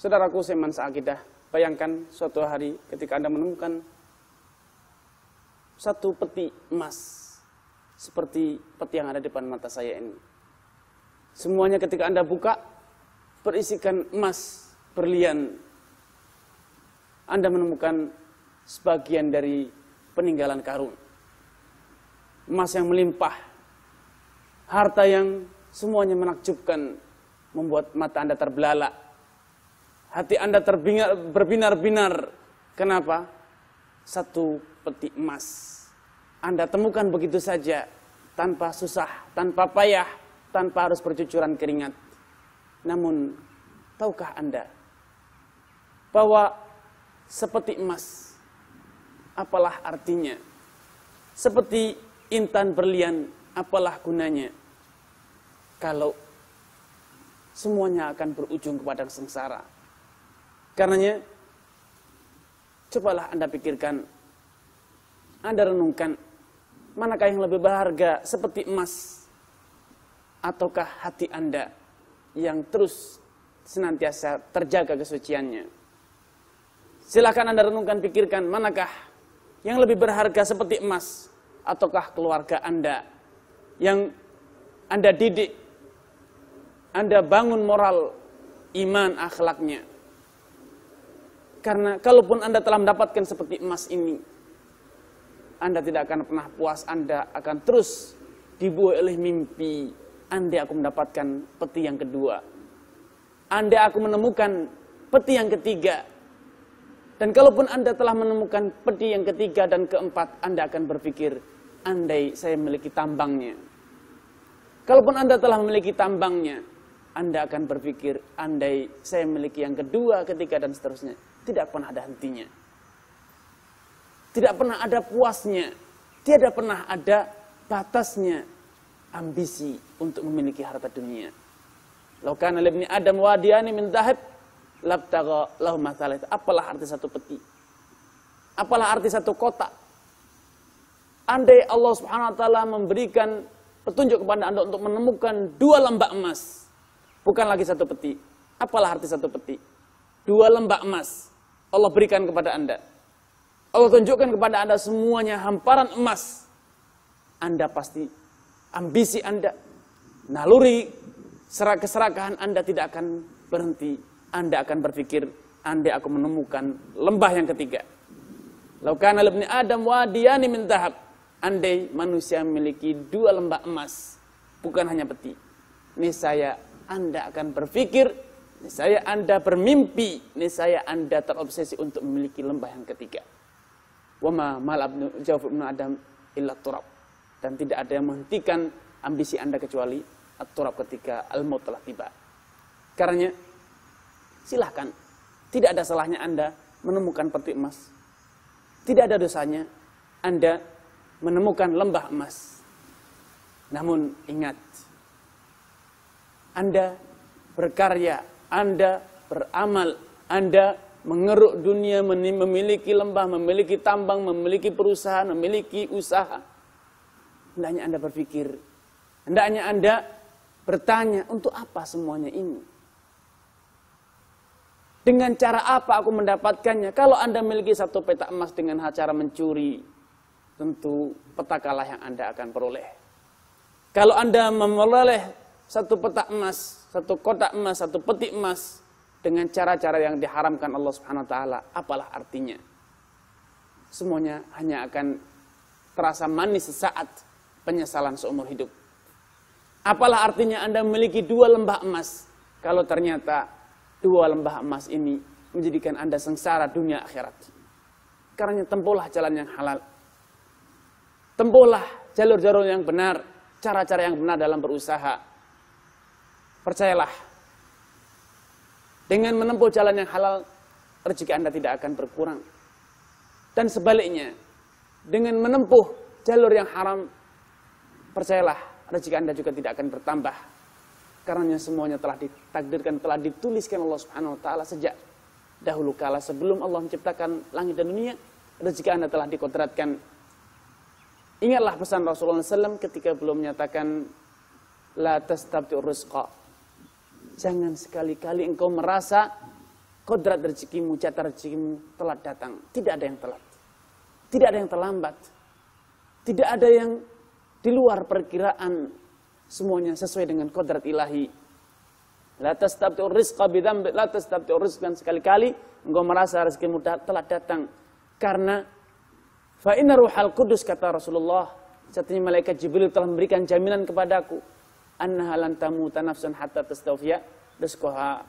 Saudaraku seman seakidah, bayangkan suatu hari ketika Anda menemukan satu peti emas seperti peti yang ada di depan mata saya ini. Semuanya ketika Anda buka berisikan emas, berlian. Anda menemukan sebagian dari peninggalan karun. Emas yang melimpah, harta yang semuanya menakjubkan, membuat mata Anda terbelalak Hati Anda berbinar-binar. Kenapa? Satu peti emas. Anda temukan begitu saja. Tanpa susah, tanpa payah, tanpa harus bercucuran keringat. Namun, tahukah Anda bahwa seperti emas, apalah artinya? Seperti intan berlian, apalah gunanya? Kalau semuanya akan berujung kepada sengsara. Karenanya, cobalah Anda pikirkan, Anda renungkan, manakah yang lebih berharga seperti emas, ataukah hati Anda yang terus senantiasa terjaga kesuciannya. Silahkan Anda renungkan, pikirkan, manakah yang lebih berharga seperti emas, ataukah keluarga Anda yang Anda didik, Anda bangun moral, iman, akhlaknya. Karena kalaupun Anda telah mendapatkan seperti emas ini, Anda tidak akan pernah puas, Anda akan terus dibuai oleh mimpi. Anda aku mendapatkan peti yang kedua. Anda aku menemukan peti yang ketiga. Dan kalaupun Anda telah menemukan peti yang ketiga dan keempat, Anda akan berpikir, andai saya memiliki tambangnya. Kalaupun Anda telah memiliki tambangnya, Anda akan berpikir, andai saya memiliki yang kedua, ketiga, dan seterusnya tidak pernah ada hentinya. Tidak pernah ada puasnya. Tidak pernah ada batasnya ambisi untuk memiliki harta dunia. Laukana libni Adam wadiyani min dhahab labtaga lahu masalah. Apalah arti satu peti? Apalah arti satu kotak? Andai Allah Subhanahu wa taala memberikan petunjuk kepada Anda untuk menemukan dua lembak emas, bukan lagi satu peti. Apalah arti satu peti? Dua lembak emas Allah berikan kepada Anda. Allah tunjukkan kepada Anda semuanya hamparan emas. Anda pasti ambisi Anda, naluri keserakahan Anda tidak akan berhenti. Anda akan berpikir, Anda akan menemukan lembah yang ketiga. Laukana lebni Adam wadiyani min tahap. Andai manusia memiliki dua lembah emas, bukan hanya peti. Ini saya Anda akan berpikir saya Anda bermimpi, saya Anda terobsesi untuk memiliki lembah yang ketiga. Wama mal abnu jawab ibnu Adam illa turab. Dan tidak ada yang menghentikan ambisi Anda kecuali at-turab ketika al-maut telah tiba. Karena silahkan, tidak ada salahnya Anda menemukan peti emas. Tidak ada dosanya Anda menemukan lembah emas. Namun ingat, Anda berkarya anda beramal, Anda mengeruk dunia, memiliki lembah, memiliki tambang, memiliki perusahaan, memiliki usaha. Hendaknya Anda berpikir, hendaknya Anda bertanya, untuk apa semuanya ini? Dengan cara apa aku mendapatkannya? Kalau Anda memiliki satu petak emas dengan cara mencuri, tentu petakalah yang Anda akan peroleh. Kalau Anda memperoleh satu petak emas satu kotak emas, satu peti emas dengan cara-cara yang diharamkan Allah Subhanahu wa taala, apalah artinya? Semuanya hanya akan terasa manis sesaat penyesalan seumur hidup. Apalah artinya Anda memiliki dua lembah emas kalau ternyata dua lembah emas ini menjadikan Anda sengsara dunia akhirat. Karena tempuhlah jalan yang halal. Tempuhlah jalur-jalur yang benar, cara-cara yang benar dalam berusaha Percayalah, dengan menempuh jalan yang halal, rezeki Anda tidak akan berkurang. Dan sebaliknya, dengan menempuh jalur yang haram, percayalah, rezeki Anda juga tidak akan bertambah. Karena semuanya telah ditakdirkan, telah dituliskan Allah Subhanahu wa taala sejak dahulu kala sebelum Allah menciptakan langit dan dunia, rezeki Anda telah dikodratkan. Ingatlah pesan Rasulullah SAW ketika belum menyatakan la tastabti'ur rizqa Jangan sekali-kali engkau merasa kodrat rezekimu, jatah rezekimu telat datang. Tidak ada yang telat. Tidak ada yang terlambat. Tidak ada yang di luar perkiraan. Semuanya sesuai dengan kodrat ilahi. La tastabti'ur rizqa bidhambi, la tastabti'ur rizqan sekali-kali engkau merasa rezekimu telah datang karena fa inna ruhal kudus kata Rasulullah satunya malaikat Jibril telah memberikan jaminan kepadaku annaha lan tamuta nafsun hatta tastawfiya. Rizqaha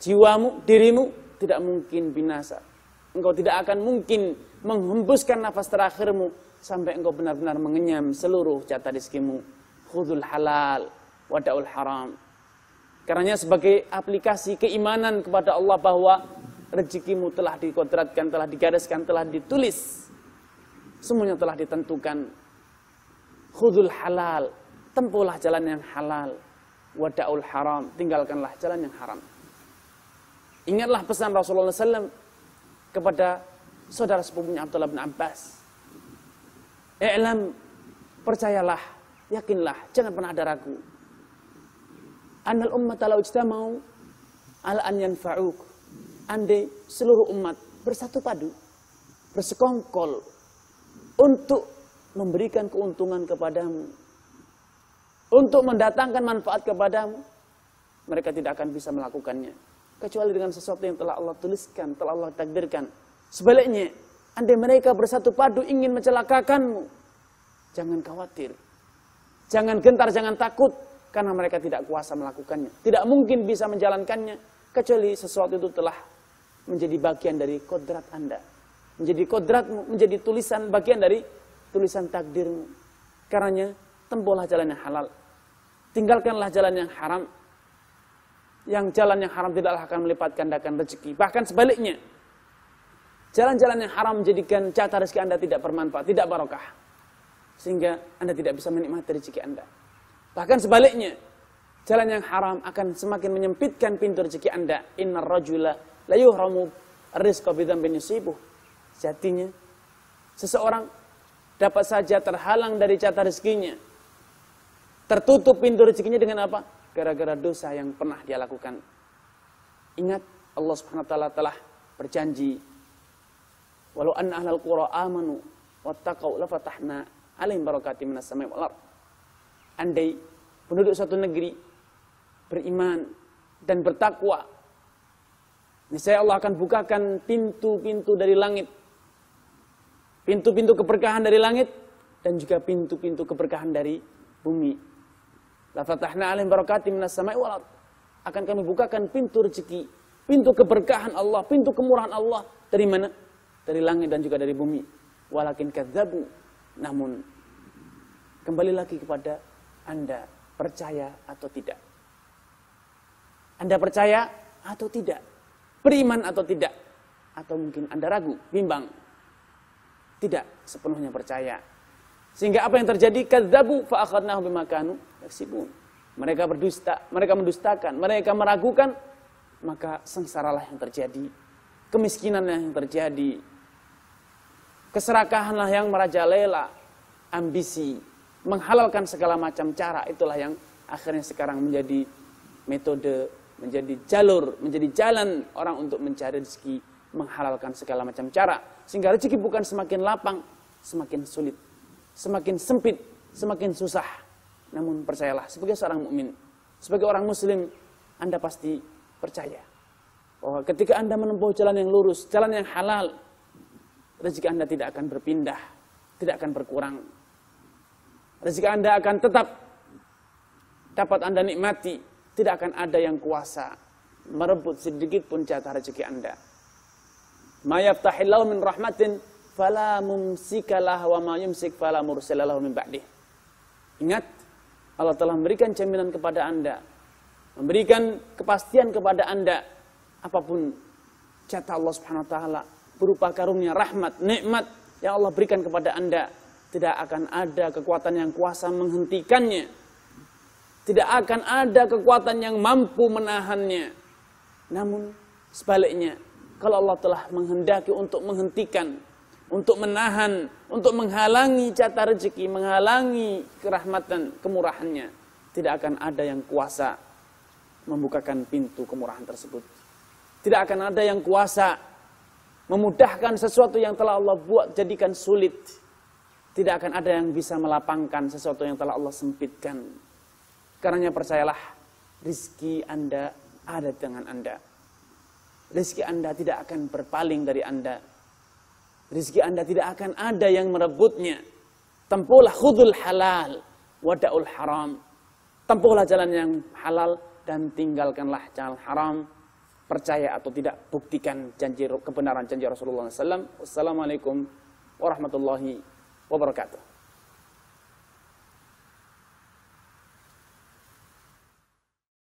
jiwamu dirimu tidak mungkin binasa. Engkau tidak akan mungkin menghembuskan nafas terakhirmu sampai engkau benar-benar mengenyam seluruh jatah rezekimu khudul halal wadaul haram. Karenanya sebagai aplikasi keimanan kepada Allah bahwa rezekimu telah dikodratkan, telah digariskan, telah ditulis. Semuanya telah ditentukan. Khudul halal, tempuhlah jalan yang halal. Wada'ul haram, tinggalkanlah jalan yang haram. Ingatlah pesan Rasulullah SAW kepada saudara sepupunya Abdullah bin Abbas. I'lam, percayalah, yakinlah, jangan pernah ada ragu Anal ummat kalau mau ala an yanfa'uk. Andai seluruh umat bersatu padu, bersekongkol untuk memberikan keuntungan kepadamu, untuk mendatangkan manfaat kepadamu, mereka tidak akan bisa melakukannya. Kecuali dengan sesuatu yang telah Allah tuliskan, telah Allah takdirkan. Sebaliknya, andai mereka bersatu padu ingin mencelakakanmu, jangan khawatir. Jangan gentar, jangan takut karena mereka tidak kuasa melakukannya. Tidak mungkin bisa menjalankannya kecuali sesuatu itu telah menjadi bagian dari kodrat Anda. Menjadi kodratmu, menjadi tulisan bagian dari tulisan takdirmu. Karenanya tempuhlah jalan yang halal. Tinggalkanlah jalan yang haram. Yang jalan yang haram tidaklah akan melipat gandakan rezeki. Bahkan sebaliknya. Jalan-jalan yang haram menjadikan jatah rezeki Anda tidak bermanfaat, tidak barokah. Sehingga Anda tidak bisa menikmati rezeki Anda. Bahkan sebaliknya, jalan yang haram akan semakin menyempitkan pintu rezeki Anda. Inna rajula la yuhramu rizqa bin yusibuh. Jatinya, seseorang dapat saja terhalang dari jatah rezekinya. Tertutup pintu rezekinya dengan apa? Gara-gara dosa yang pernah dia lakukan. Ingat, Allah Subhanahu wa taala telah berjanji, "Walau anna ahlal qura amanu wattaqau lafatahna alaihim barakatim minas sama'i wal ardh." andai penduduk suatu negeri beriman dan bertakwa, niscaya Allah akan bukakan pintu-pintu dari langit. Pintu-pintu keberkahan dari langit dan juga pintu-pintu keberkahan dari bumi. La fatahna alaihim barakatim minas sama'i Akan kami bukakan pintu rezeki, pintu keberkahan Allah, pintu kemurahan Allah dari mana? Dari langit dan juga dari bumi. Walakin kadzabu. Namun kembali lagi kepada anda percaya atau tidak. Anda percaya atau tidak. Beriman atau tidak. Atau mungkin Anda ragu, bimbang. Tidak sepenuhnya percaya. Sehingga apa yang terjadi? Kadzabu fa'akhadnahu bimakanu yaksibun. Mereka berdusta, mereka mendustakan, mereka meragukan, maka sengsaralah yang terjadi. Kemiskinanlah yang terjadi. Keserakahanlah yang merajalela. Ambisi, menghalalkan segala macam cara itulah yang akhirnya sekarang menjadi metode, menjadi jalur, menjadi jalan orang untuk mencari rezeki, menghalalkan segala macam cara. Sehingga rezeki bukan semakin lapang, semakin sulit, semakin sempit, semakin susah. Namun percayalah, sebagai seorang mukmin, sebagai orang muslim, Anda pasti percaya bahwa ketika Anda menempuh jalan yang lurus, jalan yang halal, rezeki Anda tidak akan berpindah, tidak akan berkurang, rezeki Anda akan tetap dapat Anda nikmati. Tidak akan ada yang kuasa merebut sedikit pun jatah rezeki Anda. Ma yaftahillahu min rahmatin fala mumsikalah wa ma yumsik fala mursilalahu min ba'dih. Ingat, Allah telah memberikan jaminan kepada Anda, memberikan kepastian kepada Anda apa pun jatah Allah Subhanahu wa taala berupa karunia rahmat, nikmat yang Allah berikan kepada Anda tidak akan ada kekuatan yang kuasa menghentikannya. Tidak akan ada kekuatan yang mampu menahannya. Namun sebaliknya, kalau Allah telah menghendaki untuk menghentikan, untuk menahan, untuk menghalangi jatah rezeki, menghalangi kerahmatan, kemurahannya, tidak akan ada yang kuasa membukakan pintu kemurahan tersebut. Tidak akan ada yang kuasa memudahkan sesuatu yang telah Allah buat jadikan sulit. Tidak akan ada yang bisa melapangkan sesuatu yang telah Allah sempitkan. Karena percayalah, rizki Anda ada dengan Anda. Rizki Anda tidak akan berpaling dari Anda. Rizki Anda tidak akan ada yang merebutnya. Tempuhlah khudul halal, wada'ul haram. Tempuhlah jalan yang halal dan tinggalkanlah jalan haram. Percaya atau tidak, buktikan janji kebenaran janji Rasulullah SAW. Wassalamualaikum warahmatullahi wabarakatuh.